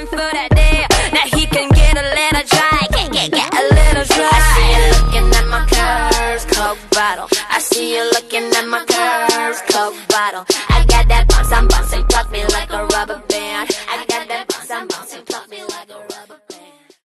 looking for that day Now he can get a little dry, get, get, get a little dry. I see you looking at my curves, coke bottle. I see you looking at my curves, coke bottle. I got that bounce, I'm bouncing, pluck me like a rubber band. I got that bounce, I'm bouncing.